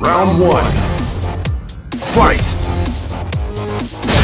Round one. Fight!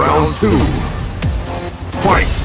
Round two. Fight!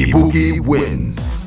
Ibuki wins.